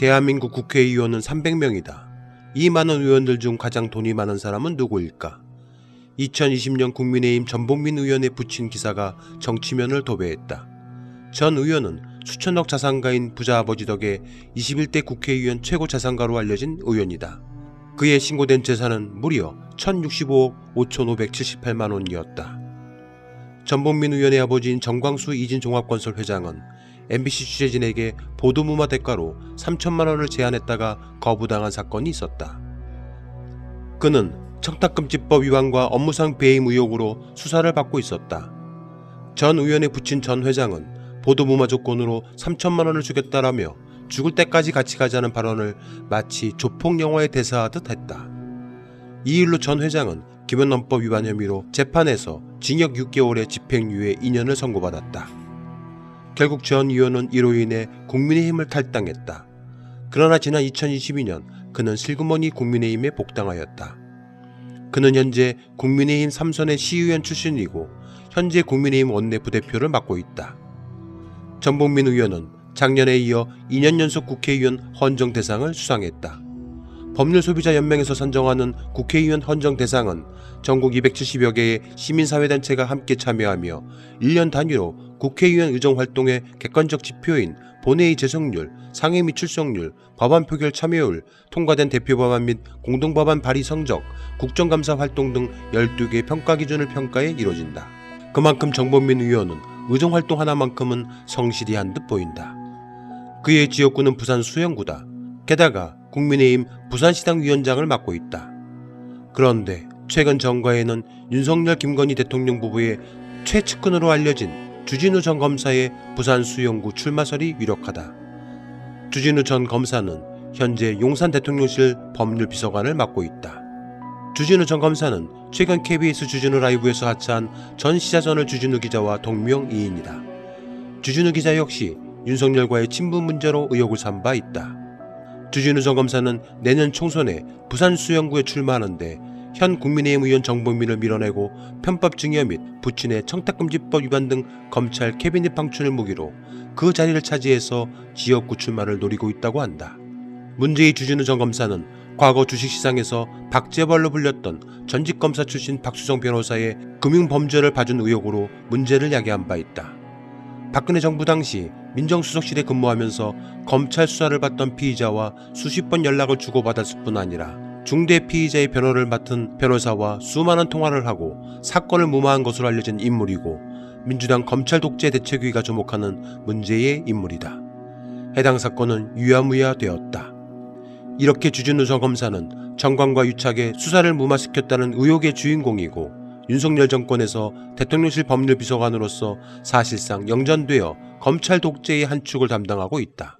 대한민국 국회의원은 300명이다. 이 많은 의원들 중 가장 돈이 많은 사람은 누구일까? 2020년 국민의힘 전복민 의원에 붙인 기사가 정치면을 도배했다. 전 의원은 수천억 자산가인 부자 아버지 덕에 21대 국회의원 최고 자산가로 알려진 의원이다. 그의 신고된 재산은 무려 1065억 5,578만 원이었다. 전복민 의원의 아버지인 정광수 이진종합건설 회장은 MBC 취재진에게 보도무마 대가로 3천만 원을 제안했다가 거부당한 사건이 있었다. 그는 청탁금지법 위반과 업무상 배임 의혹으로 수사를 받고 있었다. 전 의원에 붙인 전 회장은 보도무마 조건으로 3천만 원을 주겠다라며 죽을 때까지 같이 가자는 발언을 마치 조폭 영화에 대사하듯 했다. 이 일로 전 회장은 김현헌법 위반 혐의로 재판에서 징역 6개월의 집행유예 2년을 선고받았다. 결국 전 의원은 이로 인해 국민의힘을 탈당했다. 그러나 지난 2022년 그는 슬그머니 국민의힘에 복당하였다. 그는 현재 국민의힘 3선의 시의원 출신이고 현재 국민의힘 원내 부대표를 맡고 있다. 전복민 의원은 작년에 이어 2년 연속 국회의원 헌정 대상을 수상했다. 법률소비자연맹에서 선정하는 국회의원 헌정 대상은 전국 270여 개의 시민사회단체가 함께 참여하며 1년 단위로 국회의원 의정 활동의 객관적 지표인 본회의 재성률, 상임위 출석률, 법안 표결 참여율, 통과된 대표 법안 및 공동 법안 발의 성적, 국정감사 활동 등 12개 평가 기준을 평가해 이뤄진다. 그만큼 정범민 의원은 의정 활동 하나만큼은 성실히 한 듯 보인다. 그의 지역구는 부산 수영구다. 게다가 국민의힘 부산시당 위원장을 맡고 있다. 그런데 최근 정가에는 윤석열 김건희 대통령 부부의 최측근으로 알려진 주진우 전 검사의 부산 수영구 출마설이 유력하다. 주진우 전 검사는 현재 용산 대통령실 법률비서관을 맡고 있다. 주진우 전 검사는 최근 KBS 주진우 라이브에서 하차한 전 시사전을 주진우 기자와 동명이인이다. 주진우 기자 역시 윤석열과의 친분 문제로 의혹을 산 바 있다. 주진우 전 검사는 내년 총선에 부산 수영구에 출마하는데 현 국민의힘 의원 정봉민을 밀어내고 편법 증여 및 부친의 청탁금지법 위반 등 검찰 캐비닛 방출을 무기로 그 자리를 차지해서 지역구 출마를 노리고 있다고 한다. 문제의 주진우 전 검사는 과거 주식시장에서 박재벌로 불렸던 전직 검사 출신 박수정 변호사의 금융범죄를 봐준 의혹으로 문제를 야기한 바 있다. 박근혜 정부 당시 민정수석실에 근무하면서 검찰 수사를 받던 피의자와 수십 번 연락을 주고받았을 뿐 아니라 중대 피의자의 변호를 맡은 변호사와 수많은 통화를 하고 사건을 무마한 것으로 알려진 인물이고 민주당 검찰 독재 대책위가 주목하는 문제의 인물이다. 해당 사건은 유야무야 되었다. 이렇게 주진우 전 검사는 정관과 유착에 수사를 무마시켰다는 의혹의 주인공이고 윤석열 정권에서 대통령실 법률비서관으로서 사실상 영전되어 검찰 독재의 한 축을 담당하고 있다.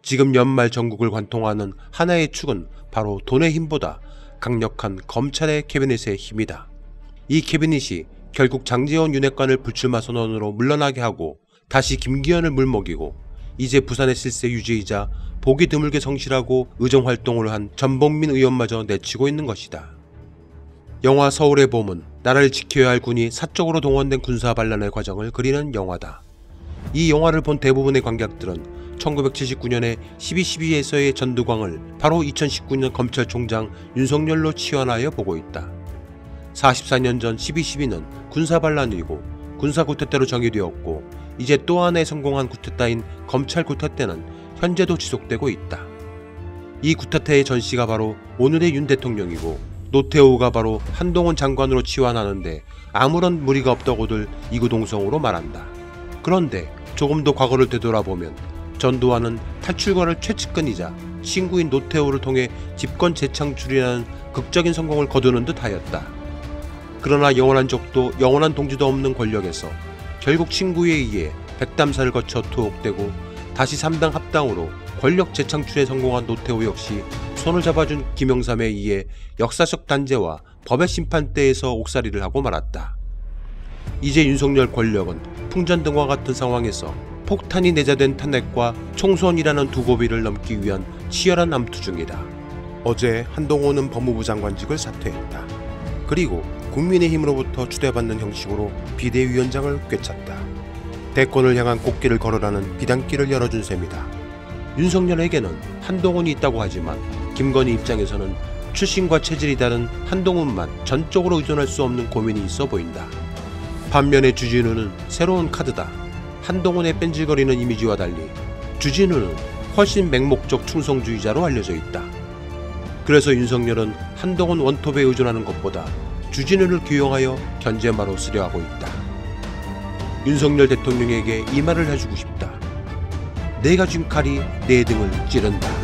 지금 연말 전국을 관통하는 하나의 축은 바로 돈의 힘보다 강력한 검찰의 캐비닛의 힘이다. 이 캐비닛이 결국 장재원 윤핵관을 불출마 선언으로 물러나게 하고 다시 김기현을 물먹이고 이제 부산의 실세 유지이자 보기 드물게 성실하고 의정 활동을 한 전복민 의원마저 내치고 있는 것이다. 영화 서울의 봄은 나라를 지켜야 할 군이 사적으로 동원된 군사 반란의 과정을 그리는 영화다. 이 영화를 본 대부분의 관객들은 1979년에 12.12에서의 전두광을 바로 2019년 검찰총장 윤석열로 치환하여 보고 있다. 44년 전 12.12는 군사 반란이고 군사 구태 때로 정의되었고 이제 또 하나의 성공한 구태타인 검찰 구태 때는 현재도 지속되고 있다. 이 구태타의 전시가 바로 오늘의 윤 대통령이고 노태우가 바로 한동훈 장관으로 치환하는데 아무런 무리가 없다고들 이구동성으로 말한다. 그런데 조금 더 과거를 되돌아보면 전두환은 탈출과를 최측근이자 친구인 노태우를 통해 집권 재창출이라는 극적인 성공을 거두는 듯 하였다. 그러나 영원한 적도 영원한 동지도 없는 권력에서 결국 친구에 의해 백담사를 거쳐 투옥되고 다시 3당 합당으로 권력 재창출에 성공한 노태우 역시 손을 잡아준 김영삼에 의해 역사적 단죄와 법의 심판대에서 옥살이를 하고 말았다. 이제 윤석열 권력은 풍전 등과 같은 상황에서 폭탄이 내자된 탄핵과 총선이라는 두 고비를 넘기 위한 치열한 암투 중이다. 어제 한동훈은 법무부 장관직을 사퇴했다. 그리고 국민의힘으로부터 추대받는 형식으로 비대위원장을 꿰찼다. 대권을 향한 꽃길을 걸으라는 비단길을 열어준 셈이다. 윤석열에게는 한동훈이 있다고 하지만 김건희 입장에서는 출신과 체질이 다른 한동훈만 전적으로 의존할 수 없는 고민이 있어 보인다. 반면에 주진우는 새로운 카드다. 한동훈의 뺀질거리는 이미지와 달리 주진우는 훨씬 맹목적 충성주의자로 알려져 있다. 그래서 윤석열은 한동훈 원톱에 의존하는 것보다 주진우를 기용하여 견제마로 쓰려 하고 있다. 윤석열 대통령에게 이 말을 해주고 싶다. 내가 쥔 칼이 내 등을 찌른다.